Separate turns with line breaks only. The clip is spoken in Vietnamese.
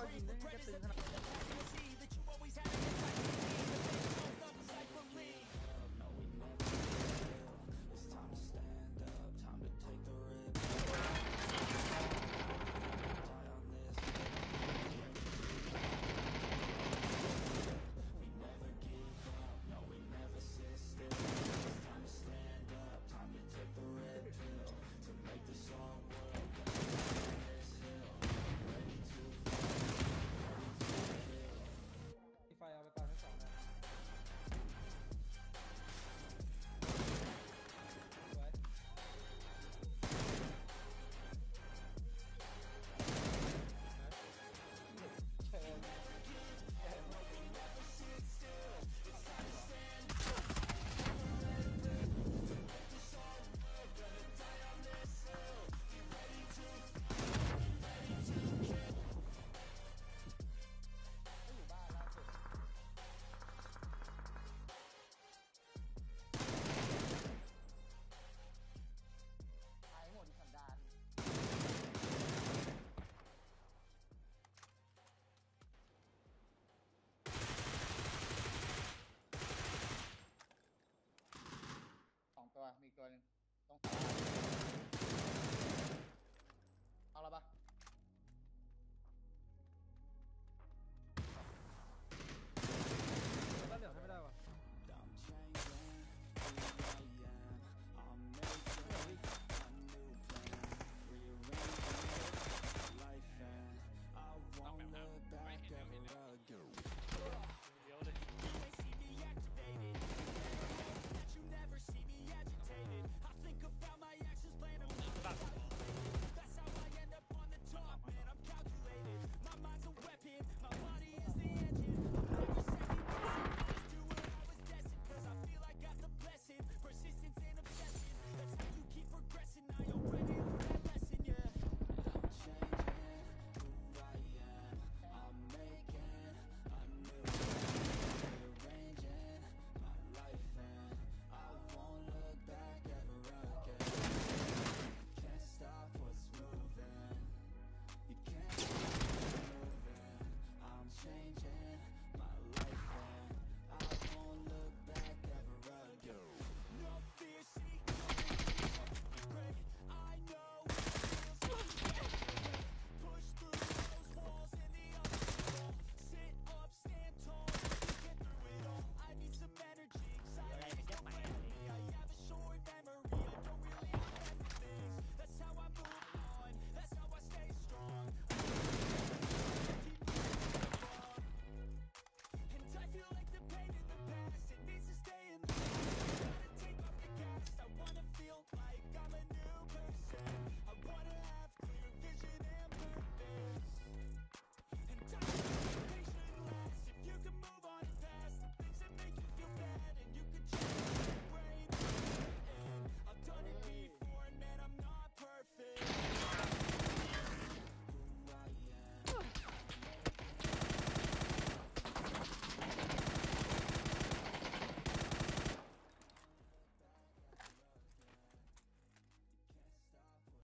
tahu gini dia pegang
ต้อง